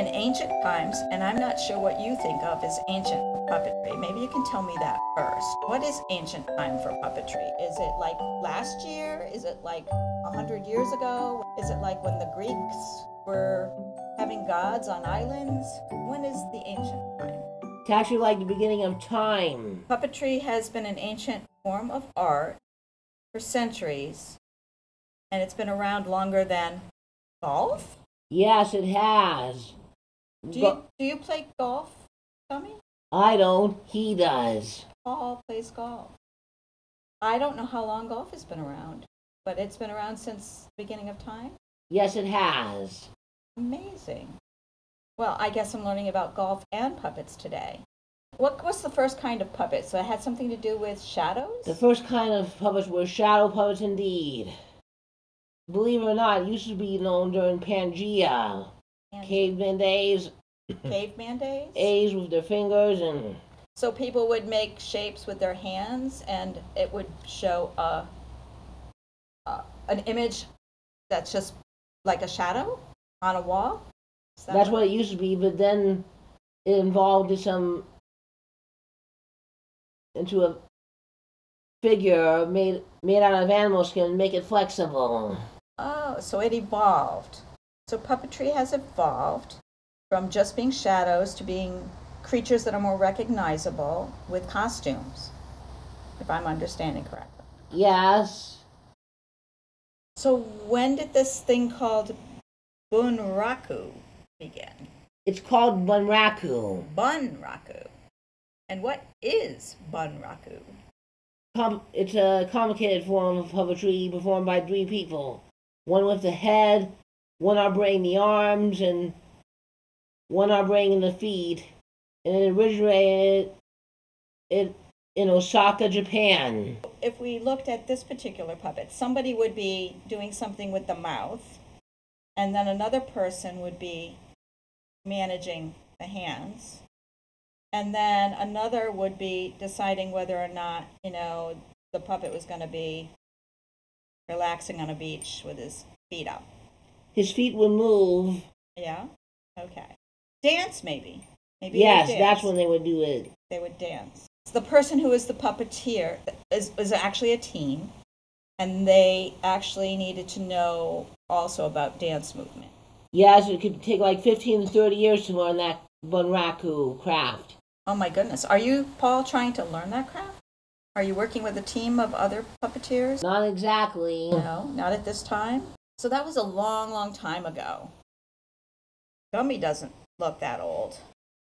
in ancient times, and I'm not sure what you think of as ancient puppetry. Maybe you can tell me that first. What is ancient time for puppetry? Is it like last year? Is it like a hundred years ago? Is it like when the Greeks were having gods on islands? When is the ancient time? It's actually like the beginning of time. Puppetry has been an ancient form of art for centuries, and it's been around longer than golf. Yes, it has. Do Go- you do you play golf, Tommy? I don't. He does. Paul plays golf. I don't know how long golf has been around, but it's been around since the beginning of time. Yes, it has. Amazing. Well, I guess I'm learning about golf and puppets today. What was the first kind of puppet? So it had something to do with shadows? The first kind of puppets were shadow puppets indeed. Believe it or not, it used to be known during Pangea. Caveman days, caveman days? A's with their fingers and So people would make shapes with their hands, and it would show a, a an image that's just like a shadow on a wall. That that's what it used to be, but then it evolved to some into a figure made made out of animal skin, make it flexible. Oh, so it evolved. So puppetry has evolved from just being shadows to being creatures that are more recognizable with costumes, if I'm understanding correctly. Yes. So when did this thing called bunraku begin? It's called Bunraku. Bunraku. And what is bunraku? Com- it's a complicated form of puppetry performed by three people. One with the head, one operating the arms, and one operating the feet. And it originated it in Osaka, Japan. If we looked at this particular puppet, somebody would be doing something with the mouth, and then another person would be managing the hands. And then another would be deciding whether or not, you know, the puppet was going to be relaxing on a beach with his feet up. His feet would move. Yeah? Okay. Dance, maybe. Maybe yes, that's when they would do it. they would dance. The person who is the puppeteer is, is actually a team, and they actually needed to know also about dance movement. Yes, it could take like 15 to 30 years to learn that Bunraku craft. Oh my goodness. Are you, Paul, trying to learn that craft? Are you working with a team of other puppeteers? Not exactly. No, not at this time. So that was a long, long time ago. Gummy doesn't look that old.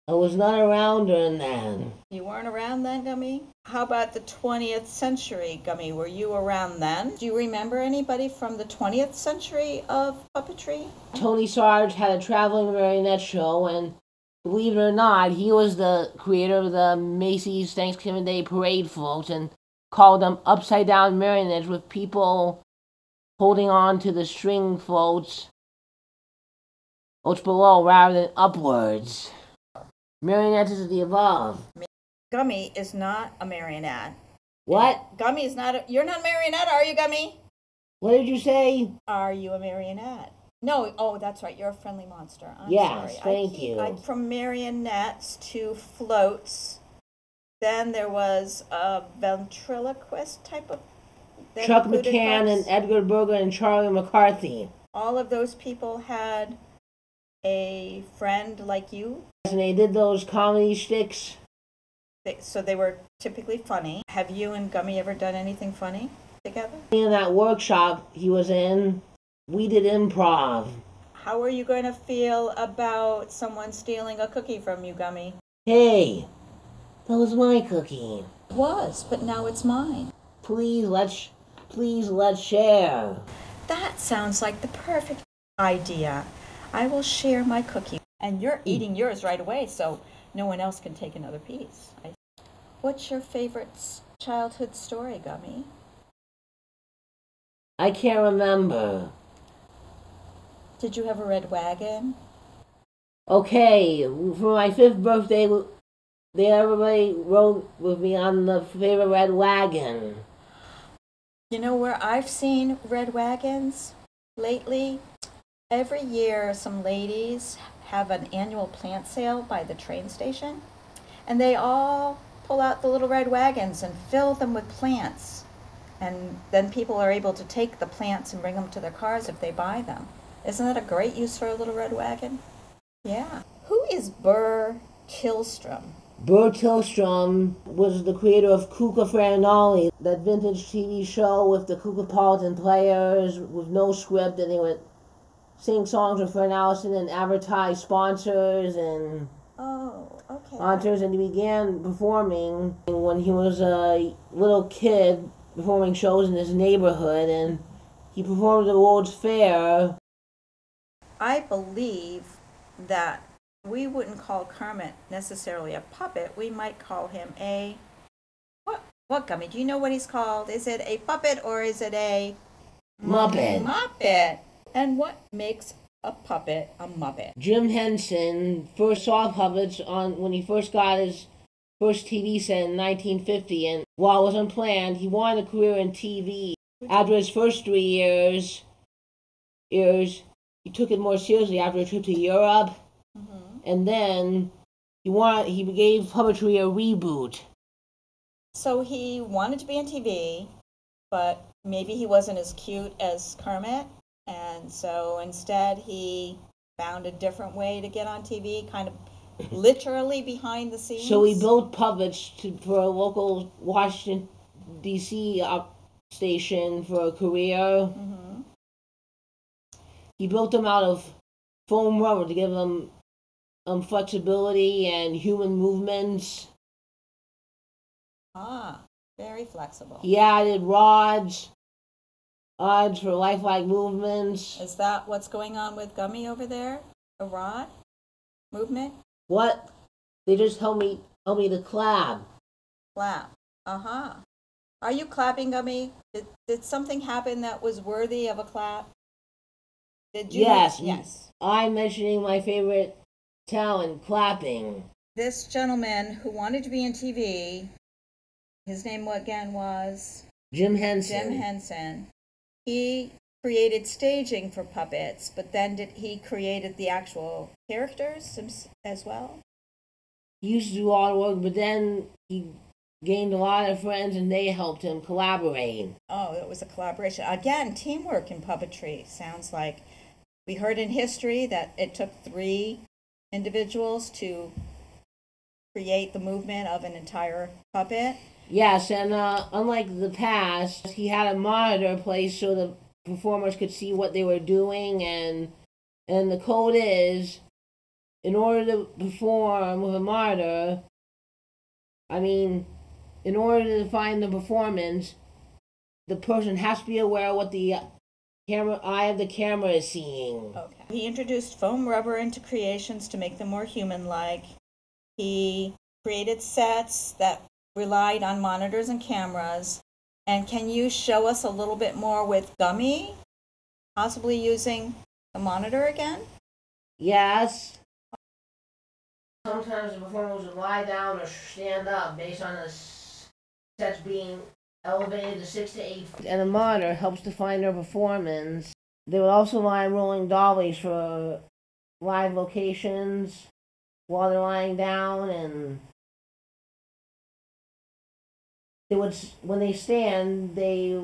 I was not around during then. You weren't around then, Gummy? How about the 20th century, Gummy? Were you around then? Do you remember anybody from the 20th century of puppetry? Tony Sarg had a traveling marionette show, and believe it or not, he was the creator of the Macy's Thanksgiving Day Parade floats and called them upside down marionettes with people holding on to the string floats, floats below rather than upwards. Marionettes is the above. Gummy is not a marionette. What? Gummy is not a. You're not a marionette, are you, Gummy? What did you say? Are you a marionette? No, oh, that's right. You're a friendly monster. I'm Yes, sorry. Thank keep- you. I, from marionettes to floats. Then there was a ventriloquist type of. That Chuck McCann and pups. Edgar Bergen and Charlie McCarthy. all of those people had a friend like you. And they did those comedy sticks. They, so they were typically funny. Have you and Gummy ever done anything funny together? In that workshop he was in, we did improv. How are you going to feel about someone stealing a cookie from you, Gummy? Hey, that was my cookie. It was, but now it's mine. Please let's please let's share. That sounds like the perfect idea. I will share my cookie. And you're hmm. eating yours right away, so no one else can take another piece. I- What's your favorite childhood story, Gummy? I can't remember. Did you have a red wagon? Okay, for my fifth birthday, they everybody rode with me on the favorite red wagon. You know where I've seen red wagons lately? Every year, some ladies have an annual plant sale by the train station, and they all pull out the little red wagons and fill them with plants. And then people are able to take the plants and bring them to their cars if they buy them. Isn't that a great use for a little red wagon? Yeah. Who is Burr Tillstrom? Burr Tillstrom was the creator of Kukla, Fran and Ollie, that vintage TV show with the Kuklapolitan players with no script, and they would sing songs with Fran Allison and advertise sponsors and Oh, okay. sponsors. And he began performing when he was a little kid, performing shows in his neighborhood, and he performed at the World's Fair. I believe that we wouldn't call Kermit necessarily a puppet. We might call him a what? What gummy? Do you know what he's called? Is it a puppet or is it a Muppet. Muppet. And what makes a puppet a muppet? Jim Henson first saw puppets on when he first got his first TV set in 1950, and while it was unplanned, he wanted a career in TV. After his first three years, years, he took it more seriously after a trip to Europe, hmm and then he wanted he gave puppetry a reboot. So he wanted to be on TV, but maybe he wasn't as cute as Kermit, and so instead he found a different way to get on TV, kind of literally behind the scenes. So he built puppets to, for a local Washington D.C. op station for a career. hmm He built them out of foam rubber to give them um, flexibility and human movements. Ah, very flexible. He added rods, odds for lifelike movements. Is that what's going on with Gummy over there? A rod movement? What? They just help me help me to clap. Clap. Uh huh. Are you clapping, Gummy? Did, did something happen that was worthy of a clap? Did you? Yes. Yes. I'm mentioning my favorite talent, clapping. This gentleman who wanted to be in TV, his name again was Jim Henson. Jim Henson. He created staging for puppets, but then did he created the actual characters as- as well? He used to do all the work, but then he gained a lot of friends and they helped him collaborate. Oh, it was a collaboration. Again, teamwork in puppetry. Sounds like we heard in history that it took three individuals to create the movement of an entire puppet. Yes, and uh, unlike the past, he had a monitor placed so the performers could see what they were doing, and and the code is, in order to perform with a monitor, I mean, in order to find the performance, the person has to be aware of what the camera eye of the camera is seeing. Okay. He introduced foam rubber into creations to make them more human-like. He created sets that relied on monitors and cameras. And can you show us a little bit more with Gummy, possibly using the monitor again? Yes. Sometimes the performers would lie down or stand up based on the s- sets being elevated to six to eight feet. And the monitor helps define their performance. They would also lie in rolling dollies for live locations while they're lying down and they would when they stand they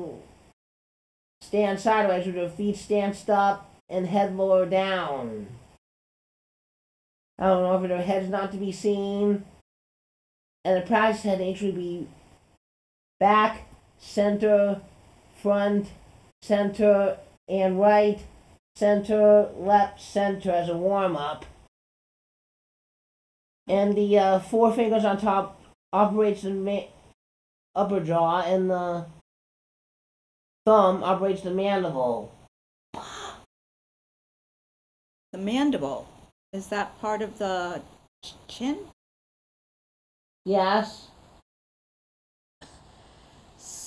stand sideways with their feet stanced up and head lower down. I don't know if their head's not to be seen. And the practice had to actually be back, center, front, center, and right, center, left, center as a warm up. And the uh, four fingers on top operates the ma- upper jaw, and the thumb operates the mandible. The mandible. Is that part of the ch- chin? Yes.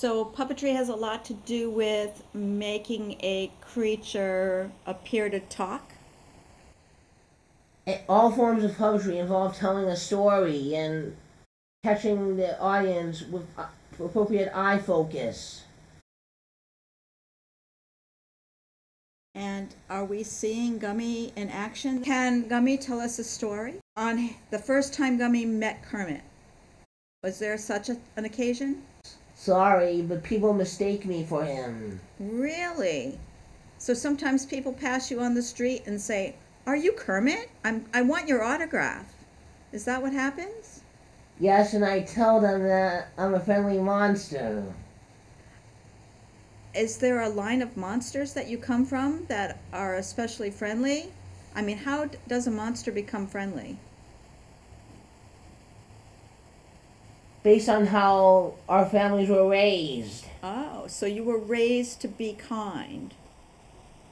So puppetry has a lot to do with making a creature appear to talk. all forms of puppetry involve telling a story and catching the audience with uh, appropriate eye focus. And are we seeing Gummy in action? Can Gummy tell us a story on the first time Gummy met Kermit? Was there such a, an occasion? Sorry, but people mistake me for him. Really? So sometimes people pass you on the street and say, "Are you Kermit? I'm I want your autograph." Is that what happens? Yes, and I tell them that I'm a friendly monster. Is there a line of monsters that you come from that are especially friendly? I mean, how does a monster become friendly? Based on how our families were raised. Oh, so you were raised to be kind.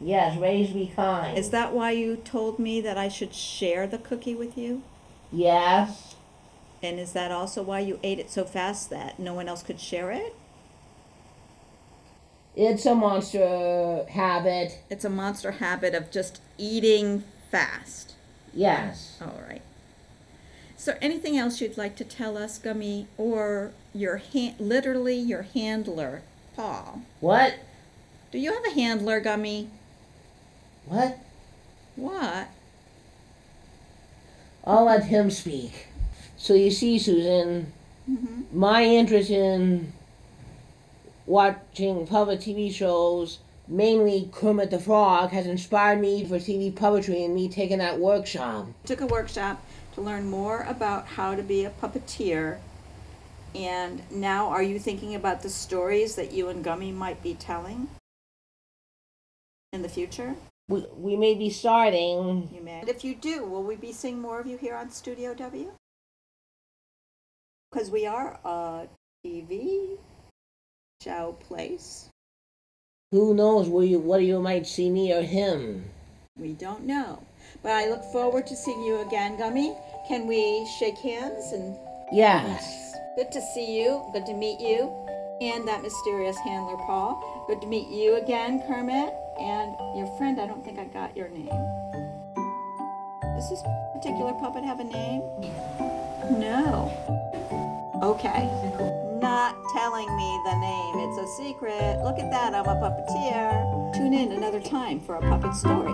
Yes, raised to be kind. Is that why you told me that I should share the cookie with you? Yes. And is that also why you ate it so fast that no one else could share it? It's a monster habit. It's a monster habit of just eating fast. Yes. All right. Is there anything else you'd like to tell us, Gummy, or your hand, literally your handler, Paul? What? Do you have a handler, Gummy? What? What? I'll let him speak. So you see, Susan, hmm my interest in watching public TV shows, mainly Kermit the Frog, has inspired me for TV puppetry and me taking that workshop. Took a workshop to learn more about how to be a puppeteer. And now, are you thinking about the stories that you and Gummy might be telling in the future? We, we may be starting. You may. And if you do, will we be seeing more of you here on Studio W? Because we are a TV show place. Who knows where you, whether you might see me or him? We don't know. But I look forward to seeing you again, Gummy. Can we shake hands and Yes. good to see you, good to meet you, and that mysterious handler Paul. Good to meet you again, Kermit, and your friend. I don't think I got your name. Does this particular puppet have a name? No. Okay. Not telling me the name. It's a secret. Look at that. I'm a puppeteer. Tune in another time for a puppet story.